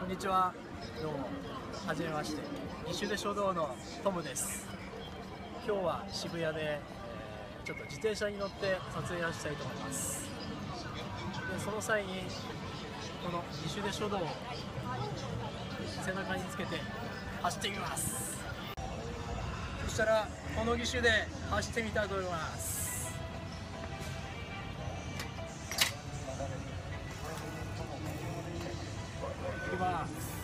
こんにちは。どうもはじめまして。義手で書道のトムです。今日は渋谷で、えーちょっと自転車に乗って撮影をしたいと思います。でその際にこの義手で書道を背中につけて走ってみます。そしたらこの義手で走ってみたいと思います。きます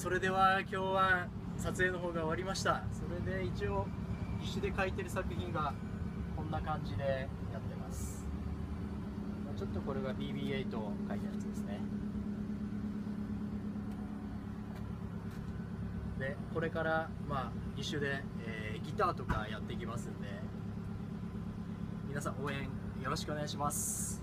それでは今日は撮影の方が終わりました。それで一応義手で描いてる作品がこんな感じでやってます。まあちょっとこれが BB8 を描いたやつですね。でこれからまあ義手で、えーギターとかやっていきますんで皆さん応援よろしくお願いします